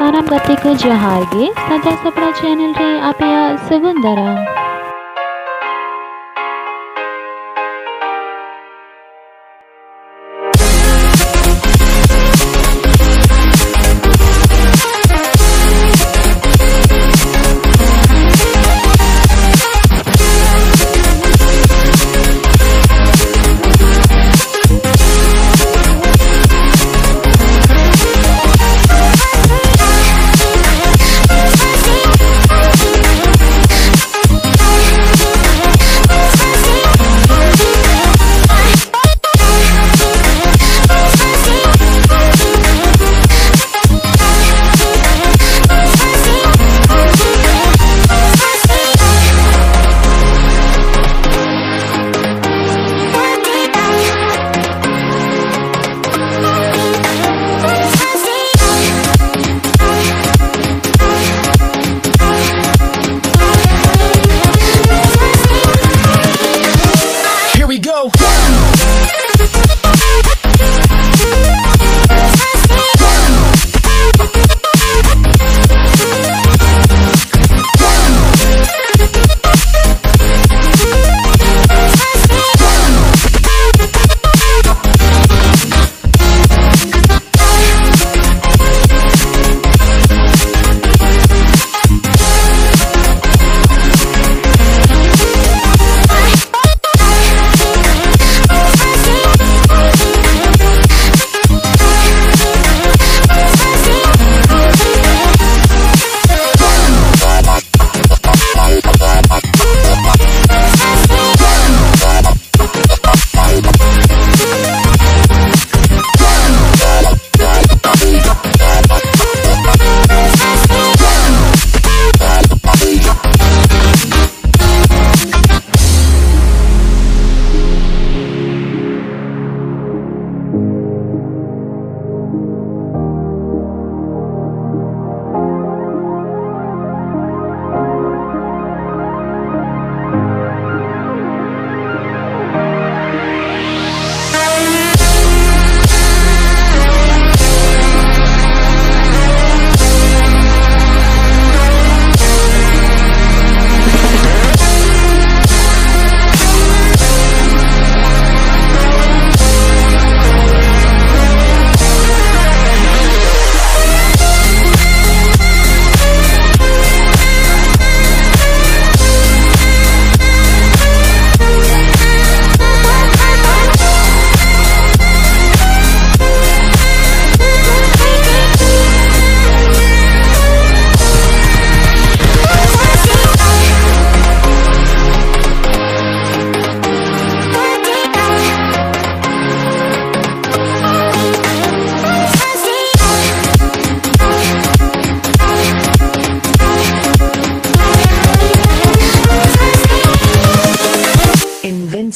सारा गति को जोहार गे सदा सपड़ा चैनल रे आपे सुगंधरा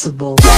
possible.